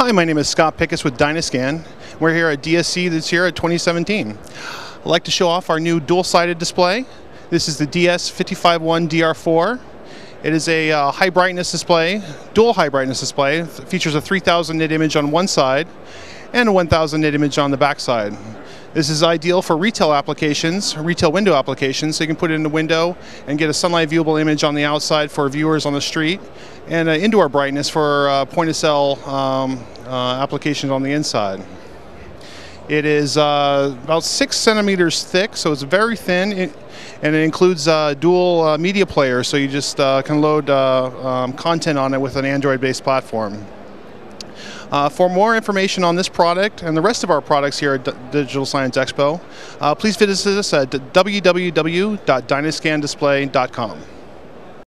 Hi, my name is Scott Pickus with Dynascan. We're here at DSE this year at 2017. I'd like to show off our new dual-sided display. This is the DS551 DR4. It is a uh, high brightness display, dual high brightness display. It features a 3000 nit image on one side and a 1000 nit image on the back side. This is ideal for retail applications, retail window applications, so you can put it in the window and get a sunlight viewable image on the outside for viewers on the street, and uh, indoor brightness for uh, point of sale um, uh, applications on the inside. It is uh, about six centimeters thick, so it's very thin, it, and it includes uh, dual uh, media players, so you just can load um, content on it with an Android-based platform. Uh, for more information on this product and the rest of our products here at D Digital Signage Expo, uh, please visit us at www.dynascandisplay.com.